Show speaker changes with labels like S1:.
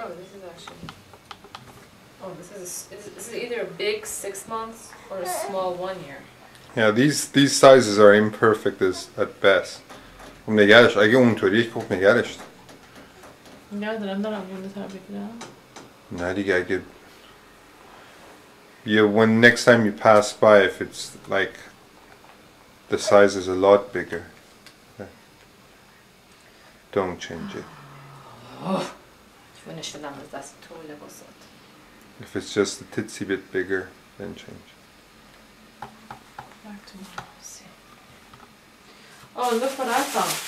S1: Oh, this is actually, oh, this is, is, this is either a big six months or a small one year.
S2: Yeah, these these sizes are imperfect as at best. Om det gärs, jag går inte rik och mig gärs.
S1: Ja, den enda användes här mycket där.
S2: Nej, det är good. Yeah, when next time you pass by, if it's like the size is a lot bigger, yeah. don't change it. Oh.
S1: Finish the numbers, that's totally was it.
S2: If it's just a titsy bit bigger, then change.
S1: Back see. Oh, look what I found.